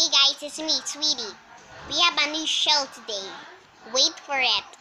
Hey guys, it's me, Sweetie. We have a new show today. Wait for it.